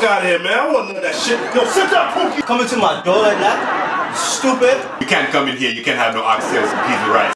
fuck out of here, man. I want none of that shit. Yo, sit down, Pookie. Coming to my door like that? Stupid. You can't come in here, you can't have no oxtails and peas and rice.